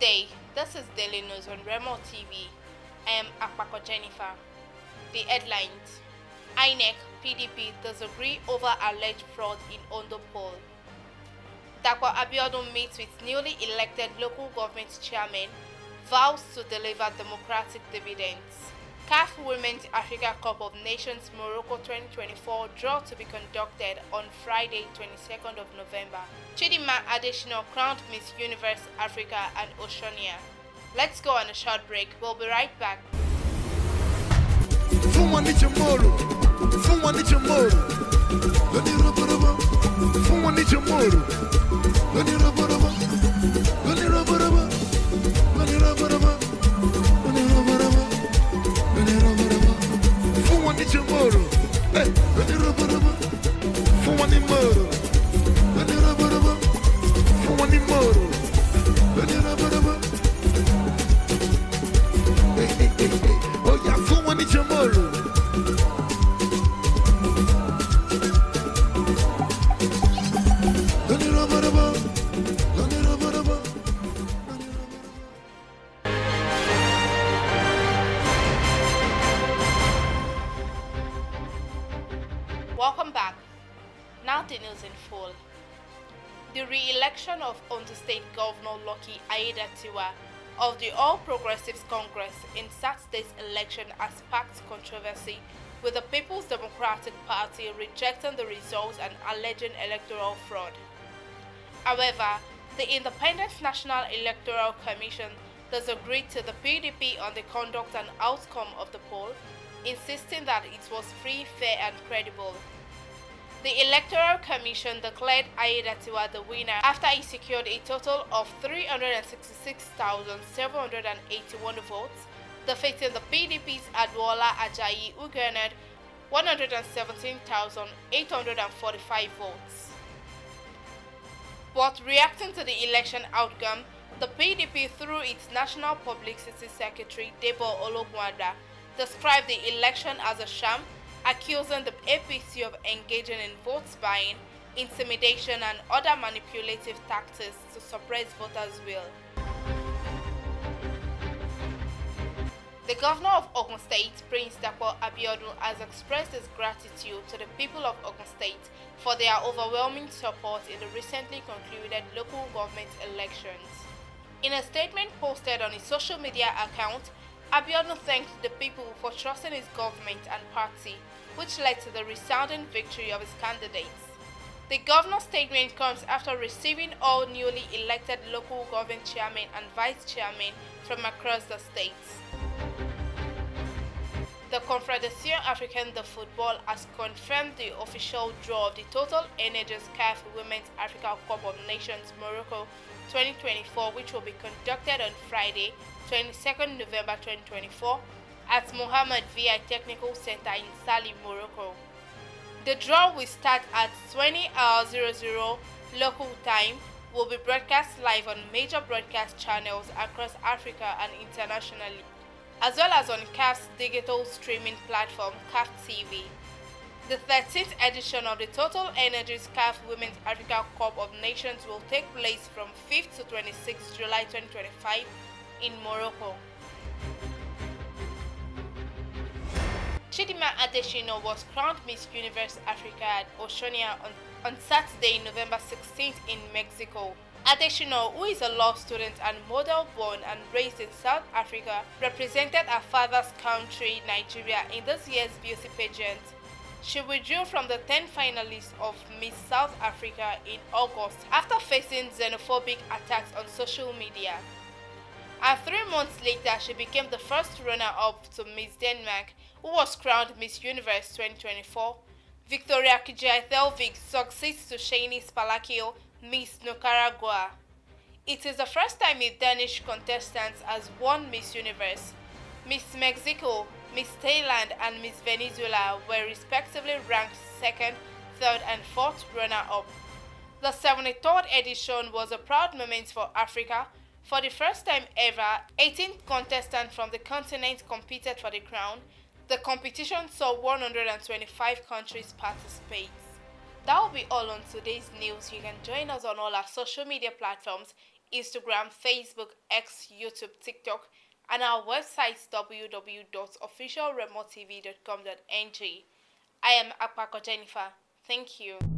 Day, this is Daily News on Remo TV. I am Akpako Jennifer. The headlines INEC PDP disagree over alleged fraud in Ondo poll. Dapo Abiodun meets with newly elected local government chairman, vows to deliver democratic dividends. CAF Women's Africa Cup of Nations Morocco 2024 draw to be conducted on Friday 22nd of November. Chidimma Adetshina crowned Miss Universe Africa and Oceania. Let's go on a short break. We'll be right back. The in full. The re-election of Ondo State Governor Lucky Aiyedatiwa of the All Progressives Congress in Saturday's election has sparked controversy, with the People's Democratic Party rejecting the results and alleging electoral fraud. However, the Independent National Electoral Commission disagreed to the PDP on the conduct and outcome of the poll, insisting that it was free, fair, and credible. The Electoral Commission declared Aiyedatiwa the winner after he secured a total of 366,781 votes, defeating the PDP's Agboola Ajayi who garnered 117,845 votes. But reacting to the election outcome, the PDP through its National Publicity Secretary Debo Ologunagba described the election as a sham, accusing the APC of engaging in vote buying, intimidation and other manipulative tactics to suppress voters' will. The governor of Ogun State, Prince Dapo Abiodun, has expressed his gratitude to the people of Ogun State for their overwhelming support in the recently concluded local government elections. In a statement posted on his social media account, Abiodun thanked the people for trusting his government and party, which led to the resounding victory of his candidates. The governor's statement comes after receiving all newly elected local government chairmen and vice chairmen from across the states. The Confédération Africaine de Football has confirmed the official draw of the Total Energies CAF Women's Africa Cup of Nations Morocco 2024, which will be conducted on Friday, 22nd November 2024, at Mohammed VI Technical Center in Salé, Morocco. The draw will start at 20 hours 00 local time, will be broadcast live on major broadcast channels across Africa and internationally as well as on CAF's digital streaming platform, CAF TV. The 13th edition of the Total Energies CAF Women's Africa Cup of Nations will take place from 5th to 26th July 2025 in Morocco. Chidimma Adetshina was crowned Miss Universe Africa at Oceania on, on Saturday, November 16th in Mexico. Adetshina, who is a law student and model born and raised in South Africa, represented her father's country, Nigeria, in this year's beauty pageant. She withdrew from the 10 finalists of Miss South Africa in August after facing xenophobic attacks on social media. And three months later, she became the first runner up to Miss Denmark, who was crowned Miss Universe 2024. Victoria Kjær succeeds to Sheynnis Palacios, Miss Nicaragua. It is the first time a Danish contestant has won Miss Universe. Miss Mexico, Miss Thailand, and Miss Venezuela were respectively ranked second, third, and fourth runner up. The 73rd edition was a proud moment for Africa. For the first time ever, 18 contestants from the continent competed for the crown. The competition saw 125 countries participate. That will be all on today's news. You can join us on all our social media platforms Instagram, Facebook, X, YouTube, TikTok, and our website www.officialremotv.com.ng. I am Apaka Jennifer. Thank you.